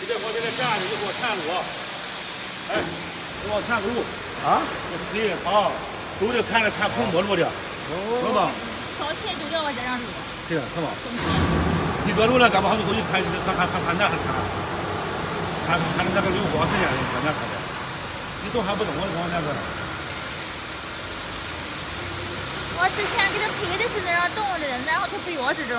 你这回在这站着，你给我探路。哎，给我探个路。啊？这职业，都得看着看空不路的。知道吧？早前就叫我这样路。对，是吧？你搁路了，干嘛还不回去看看看看看那看？看看那个刘华这样的，看那看的。你都还不懂我光那个。我之前给他赔的是那样动的，然后他不要这种。